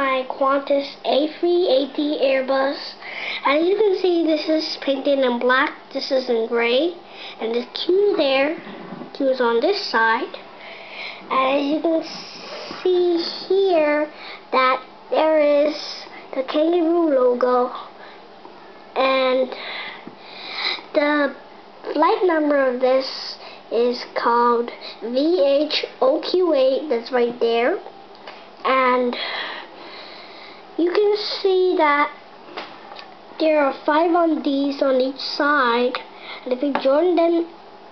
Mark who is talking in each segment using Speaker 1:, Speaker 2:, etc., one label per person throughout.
Speaker 1: my Qantas A380 Airbus. As you can see, this is painted in black, this is in gray, and the Q there, Q is on this side. And as you can see here, that there is the kangaroo logo, and the flight number of this is called VHOQA, that's right there and you can see that there are five on these on each side. And if you join them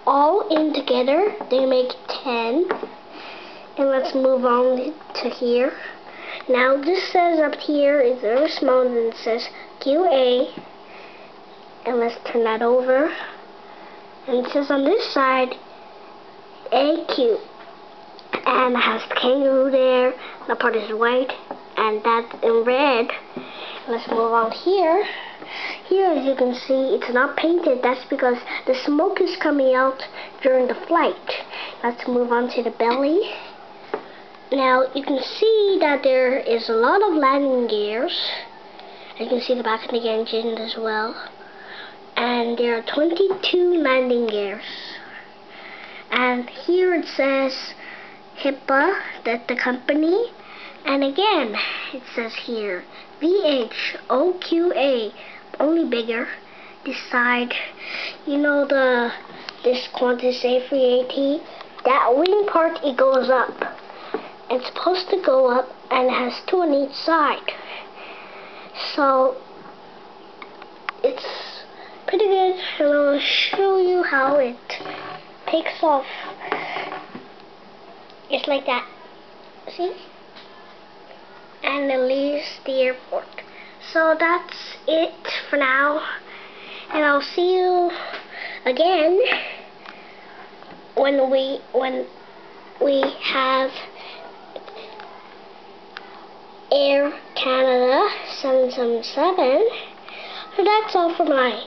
Speaker 1: all in together they make 10 and let's move on to here. Now this says up here is very small and it says QA and let's turn that over. And it says on this side AQ and it has the kangaroo there. That part is white, and that's in red. Let's move on here. Here, as you can see, it's not painted. That's because the smoke is coming out during the flight. Let's move on to the belly. Now, you can see that there is a lot of landing gears. You can see the back of the engine as well. And there are 22 landing gears. And here it says Herpa, that the company. And again, it says here, VHOQA, only bigger. Decide, you know the, this Qantas A380, that wing part, it goes up. It's supposed to go up and it has two on each side. So, it's pretty good and I'll show you how it takes off just like that. See? And it leaves the airport. So that's it for now. And I'll see you again when we when we have Air Canada 777. So that's all for my